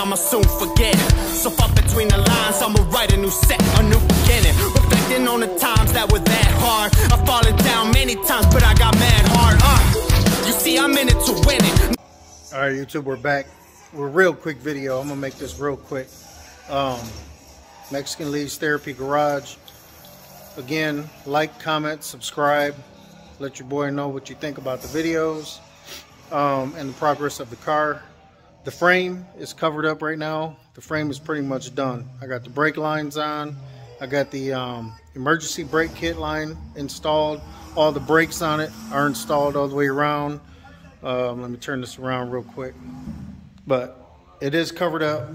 I'ma soon forget. So far between the lines, I'ma write a new set, a new beginning. Reflecting on the times that were that hard. I've fallen down many times, but I got mad hard. Uh, you see, I'm in it to win it. All right, YouTube, we're back. We're real quick video. I'm gonna make this real quick. Um, Mexican Lee's Therapy Garage. Again, like, comment, subscribe. Let your boy know what you think about the videos um, and the progress of the car. The frame is covered up right now. The frame is pretty much done. I got the brake lines on. I got the um, emergency brake kit line installed. All the brakes on it are installed all the way around. Um, let me turn this around real quick. But it is covered up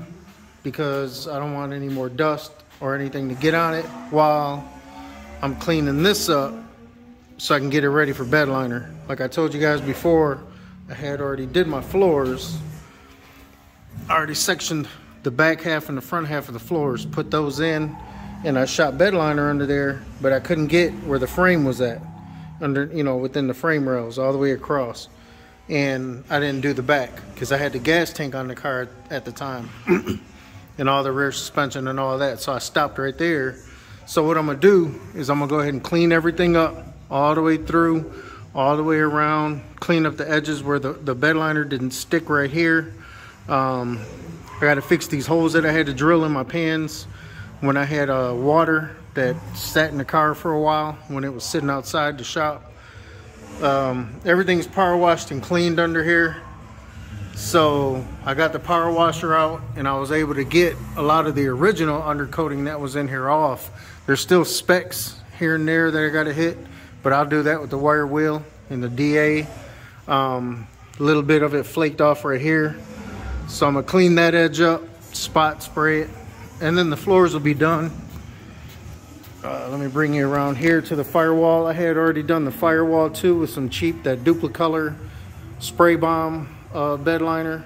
because I don't want any more dust or anything to get on it while I'm cleaning this up so I can get it ready for bed liner. Like I told you guys before, I had already did my floors. Already sectioned the back half and the front half of the floors, put those in, and I shot bed liner under there, but I couldn't get where the frame was at, under you know within the frame rails all the way across, and I didn't do the back because I had the gas tank on the car at the time, and all the rear suspension and all that, so I stopped right there. So what I'm gonna do is I'm gonna go ahead and clean everything up all the way through, all the way around, clean up the edges where the, the bed liner didn't stick right here. Um, I got to fix these holes that I had to drill in my pans when I had uh, water that sat in the car for a while when it was sitting outside the shop. Um, everything's power washed and cleaned under here. So I got the power washer out and I was able to get a lot of the original undercoating that was in here off. There's still specks here and there that I got to hit, but I'll do that with the wire wheel and the DA. Um, a little bit of it flaked off right here. So I'm gonna clean that edge up, spot spray it, and then the floors will be done. Uh, let me bring you around here to the firewall. I had already done the firewall too with some cheap, that Duplicolor spray bomb uh, bed liner.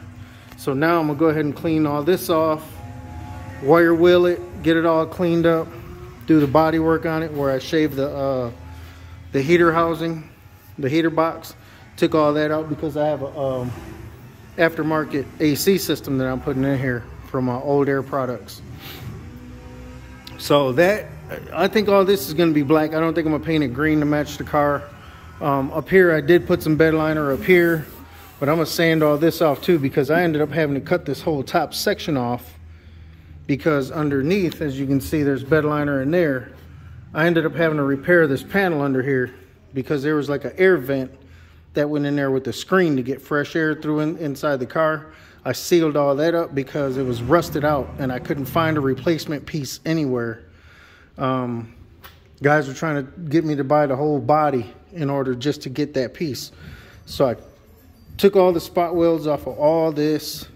So now I'm gonna go ahead and clean all this off, wire wheel it, get it all cleaned up, do the body work on it where I shaved the, uh, the heater housing, the heater box. Took all that out because I have a um, aftermarket AC system that I'm putting in here from my old air products. So that, I think all this is gonna be black. I don't think I'm gonna paint it green to match the car. Um, up here, I did put some bed liner up here, but I'm gonna sand all this off too because I ended up having to cut this whole top section off because underneath, as you can see, there's bed liner in there. I ended up having to repair this panel under here because there was like an air vent that went in there with the screen to get fresh air through in, inside the car. I sealed all that up because it was rusted out and I couldn't find a replacement piece anywhere. Um, guys were trying to get me to buy the whole body in order just to get that piece. So I took all the spot welds off of all this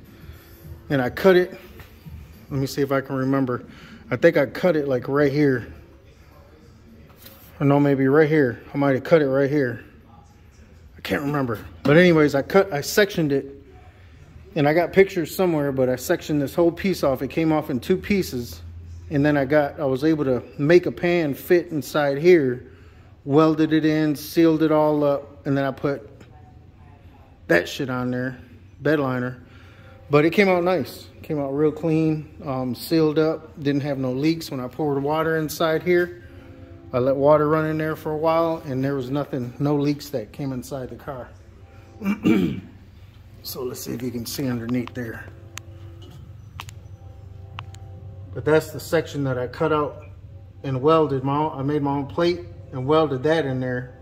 and I cut it. Let me see if I can remember. I think I cut it like right here. Or no, maybe right here. I might have cut it right here can't remember. But anyways, I cut, I sectioned it and I got pictures somewhere, but I sectioned this whole piece off. It came off in two pieces. And then I got, I was able to make a pan fit inside here, welded it in, sealed it all up. And then I put that shit on there, bed liner. But it came out nice. Came out real clean, um, sealed up, didn't have no leaks when I poured water inside here. I let water run in there for a while and there was nothing, no leaks that came inside the car. so let's see if you can see underneath there. But that's the section that I cut out and welded my own, I made my own plate and welded that in there.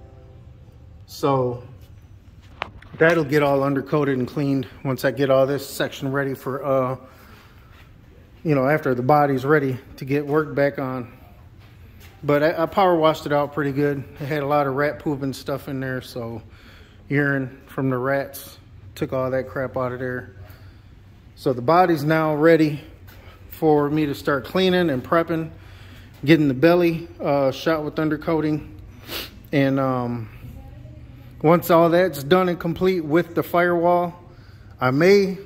So that'll get all undercoated and cleaned once I get all this section ready for, uh, you know, after the body's ready to get work back on. But I, I, power washed it out pretty good. It had a lot of rat poop and stuff in there, so urine from the rats took all that crap out of there. So the body's now ready for me to start cleaning and prepping, getting the belly uh, shot with undercoating. And um, once all that's done and complete with the firewall, I may,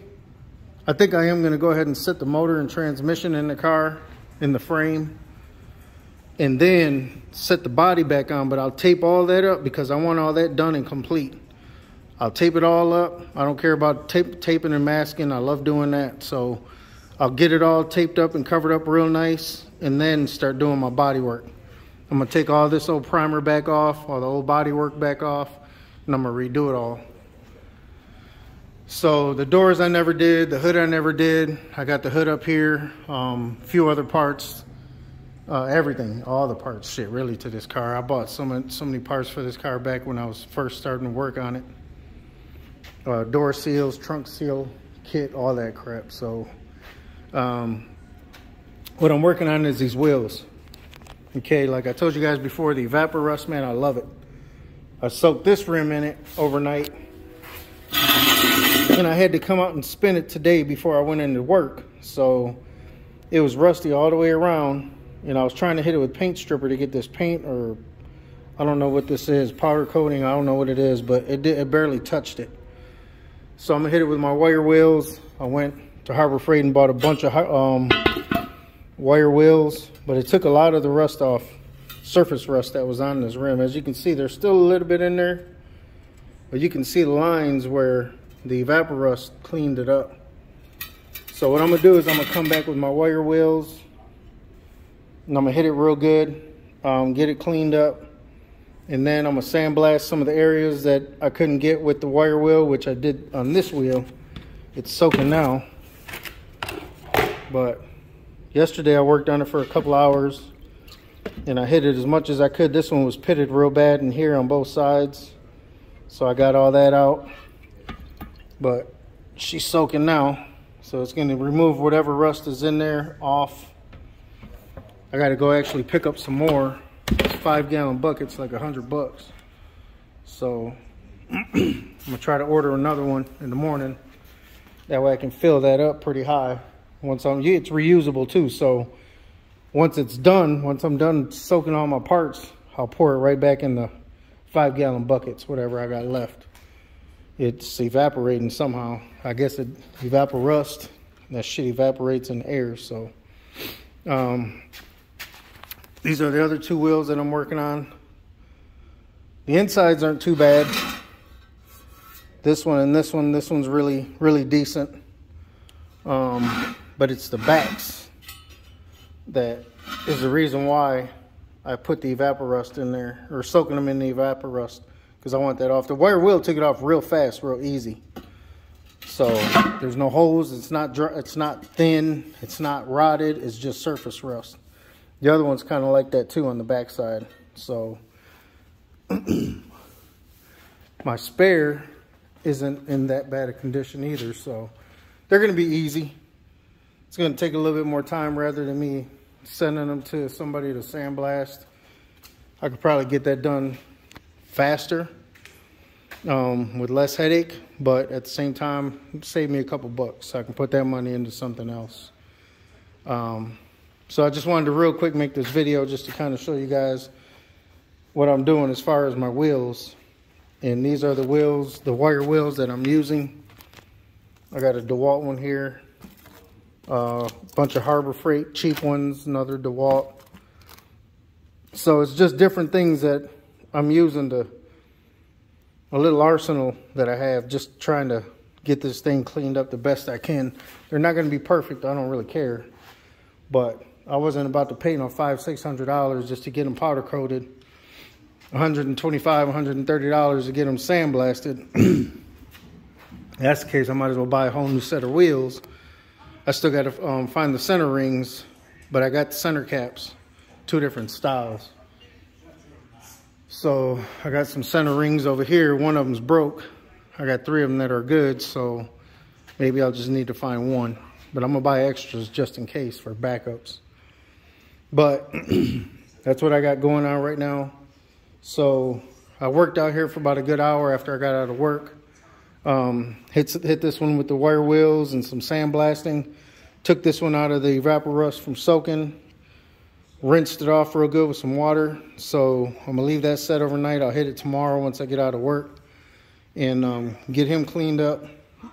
I think I am gonna go ahead and set the motor and transmission in the car, in the frame, and then set the body back on, but I'll tape all that up because I want all that done and complete. I'll tape it all up. I don't care about tape, taping and masking. I love doing that. So I'll get it all taped up and covered up real nice and then start doing my body work. I'm gonna take all this old primer back off, all the old body work back off, and I'm gonna redo it all. So the doors I never did, the hood I never did. I got the hood up here, um, a few other parts, uh, everything, all the parts, shit, really, to this car. I bought so many, so many parts for this car back when I was first starting to work on it. Uh, door seals, trunk seal kit, all that crap. So um, what I'm working on is these wheels. Okay, like I told you guys before, the Evapo-Rust, man, I love it. I soaked this rim in it overnight and I had to come out and spin it today before I went into work. So it was rusty all the way around. And I was trying to hit it with paint stripper to get this paint or I don't know what this is, powder coating. I don't know what it is, but it, did, it barely touched it. So I'm gonna hit it with my wire wheels. I went to Harbor Freight and bought a bunch of um, wire wheels, but it took a lot of the rust off, surface rust that was on this rim. As you can see, there's still a little bit in there, but you can see the lines where the Evapo-Rust cleaned it up. So what I'm gonna do is I'm gonna come back with my wire wheels and I'm gonna hit it real good, um, get it cleaned up, and then I'm gonna sandblast some of the areas that I couldn't get with the wire wheel, which I did on this wheel. It's soaking now, but yesterday I worked on it for a couple hours and I hit it as much as I could. This one was pitted real bad in here on both sides. So I got all that out but she's soaking now so it's to remove whatever rust is in there off I got to go actually pick up some more five gallon buckets like a hundred bucks so I'm gonna try to order another one in the morning that way I can fill that up pretty high once I'm it's reusable too so once it's done once I'm done soaking all my parts I'll pour it right back in the five gallon buckets whatever I got left it's evaporating somehow. I guess it Evapo-Rust. That shit evaporates in air. So um, these are the other two wheels that I'm working on. The insides aren't too bad. This one and this one, this one's really, really decent. Um, but it's the backs that is the reason why I put the Evapo-Rust in there, or soaking them in the Evapo-Rust because I want that off. The wire wheel took it off real fast, real easy. So there's no holes. It's not it's not thin. It's not rotted. It's just surface rust. The other one's kind of like that too on the backside. So my spare isn't in that bad a condition either. So they're going to be easy. It's going to take a little bit more time rather than me sending them to somebody to sandblast. I could probably get that done faster um, with less headache, but at the same time, save me a couple bucks. I can put that money into something else. Um, so I just wanted to real quick make this video just to kind of show you guys what I'm doing as far as my wheels. And these are the wheels, the wire wheels that I'm using. I got a DeWalt one here. A uh, bunch of Harbor Freight cheap ones, another DeWalt. So it's just different things that I'm using to a little arsenal that I have, just trying to get this thing cleaned up the best I can. They're not going to be perfect. I don't really care, but I wasn't about to pay no five, six hundred dollars just to get them powder coated. 125 $130 to get them sandblasted. that's the case, I might as well buy a whole new set of wheels. I still got to um, find the center rings, but I got the center caps, two different styles. So I got some center rings over here. One of them's broke. I got three of them that are good, so maybe I'll just need to find one. But I'm gonna buy extras just in case for backups. But that's what I got going on right now. So I worked out here for about a good hour after I got out of work. Um, hit, hit this one with the wire wheels and some sandblasting. Took this one out of the Evapo-Rust from soaking rinsed it off real good with some water. So I'm gonna leave that set overnight. I'll hit it tomorrow once I get out of work and um, get him cleaned up.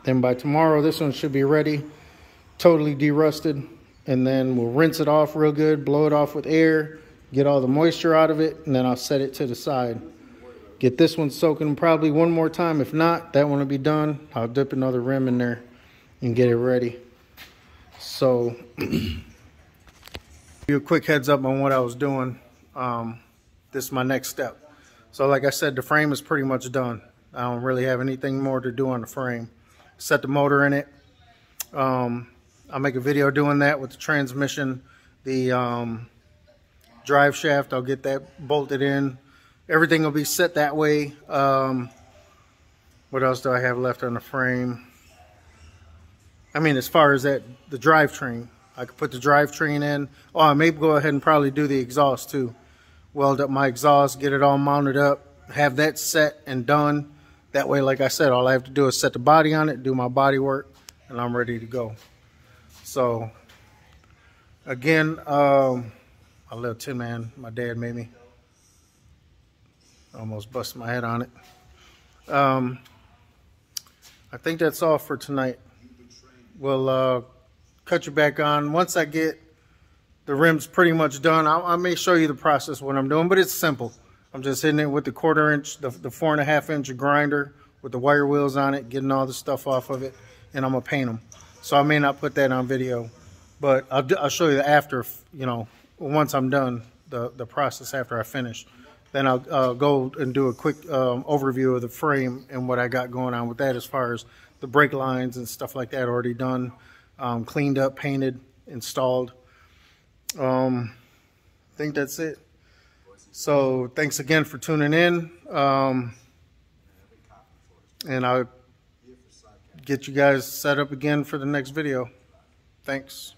Then by tomorrow, this one should be ready, totally derusted. And then we'll rinse it off real good, blow it off with air, get all the moisture out of it, and then I'll set it to the side. Get this one soaking probably one more time. If not, that one will be done. I'll dip another rim in there and get it ready. So, give you a quick heads up on what I was doing. Um, this is my next step. So like I said, the frame is pretty much done. I don't really have anything more to do on the frame. Set the motor in it. Um, I'll make a video doing that with the transmission, the um, drive shaft. I'll get that bolted in. Everything will be set that way. Um, what else do I have left on the frame? I mean, as far as that, the drivetrain. I could put the drivetrain in. Oh, I may go ahead and probably do the exhaust too. Weld up my exhaust, get it all mounted up, have that set and done. That way, like I said, all I have to do is set the body on it, do my body work, and I'm ready to go. So, again, um, little tin man my dad made me. Almost busted my head on it. Um, I think that's all for tonight. We'll uh, cut you back on. Once I get the rims pretty much done, I'll, I may show you the process what I'm doing, but it's simple. I'm just hitting it with the quarter inch, the, the four and a half inch grinder with the wire wheels on it, getting all the stuff off of it, and I'm gonna paint them. So I may not put that on video, but I'll, I'll show you the after, you know, once I'm done, the, the process after I finish. Then I'll uh, go and do a quick um, overview of the frame and what I got going on with that as far as the brake lines and stuff like that already done, um, cleaned up, painted, installed. Um, I think that's it. So thanks again for tuning in. Um, and I'll get you guys set up again for the next video. Thanks.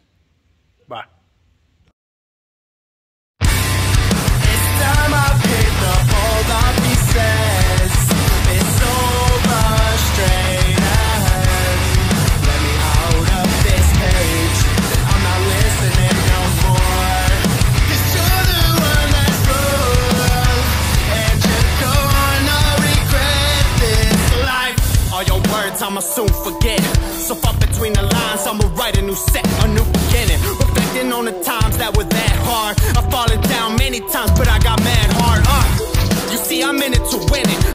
Bye. I'ma soon forget. So far between the lines, I'ma write a new set,